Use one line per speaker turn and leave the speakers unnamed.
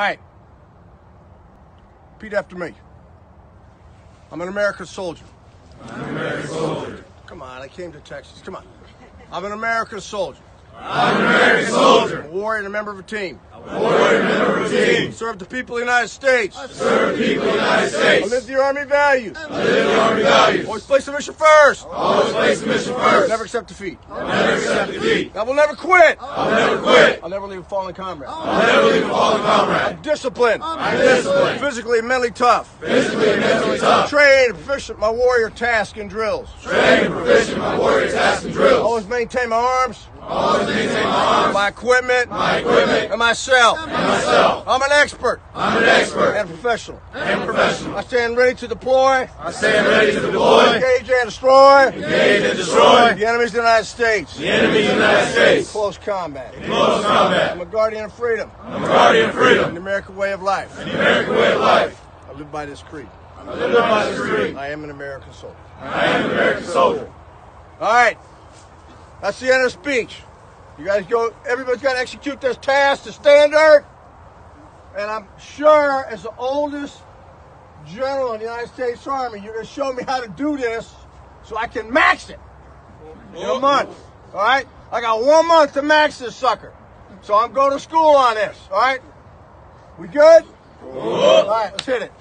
right. Repeat after me. I'm an American soldier.
I'm an American soldier.
Come on, I came to Texas. Come on. I'm an American soldier.
I'm an American soldier.
A warrior and a member of a team.
A and a member of a team.
Serve the people of the United States.
Serve the people of the United
I live the Army values.
I live the Army values.
Always place the mission first.
Always place the mission first.
Never accept defeat.
Never accept defeat.
I will never quit.
I'll never quit.
I'll never leave a fallen comrade.
I'll never leave a fallen comrade.
I'm Disciplined.
I'm disciplined.
Physically and mentally tough.
Physically and mentally tough.
Trained and proficient my warrior task and drills.
Trained and proficient my warrior tasks and drills.
Always maintain my arms,
Always maintain my arms,
my equipment,
my equipment,
and myself.
and myself.
I'm an expert
I'm an expert
and professional.
and professional.
I stand ready to deploy,
I stand ready to deploy,
engage and destroy
engage and destroy
the enemies of the United States.
the enemy of the United States.
Close combat.
Close combat.
I'm a guardian of freedom
I'm a guardian of
and
freedom.
the American way of life.
The American way of life.
I live by this creed.
I live by this creed.
I am an American soldier.
I am an American soldier.
All right. That's the end of the speech. You guys go, everybody's got to execute this task, the standard. And I'm sure, as the oldest general in the United States Army, you're going to show me how to do this so I can max it in a month. All right? I got one month to max this sucker. So I'm going to school on this. All right? We good? All right, let's hit it.